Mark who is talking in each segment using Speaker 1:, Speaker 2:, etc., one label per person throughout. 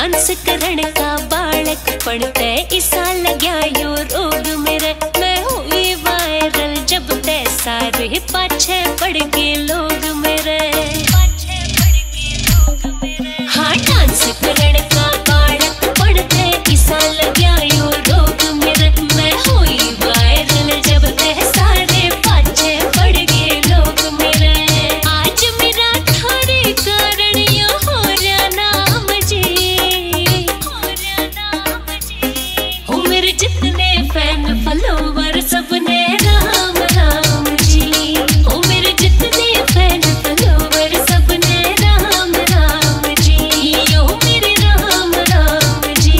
Speaker 1: Dance करण का बालक पड़ते ईसा लग्या यो रोग मेरे। मैं हुई वायरल जब ते सारे पाछे पड़ के लोग मेरे। जितने फ़ैन फॉलोवर सबने राम राम जी। हो मेरे जितने फ़ैन फॉलोवर सबने राम राम जी। ओ मेरे राम राम जी।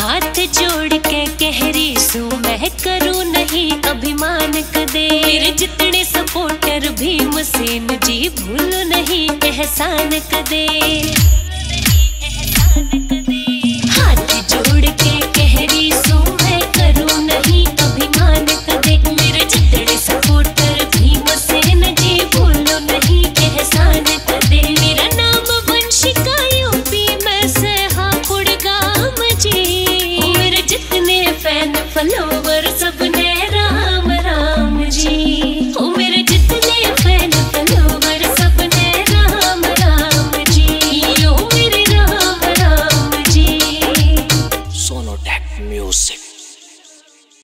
Speaker 1: हाथ जोड़ नहीं दे। मेरे जितने सपोर्टर भीम सेन जी भूल नहीं एहसान कदे।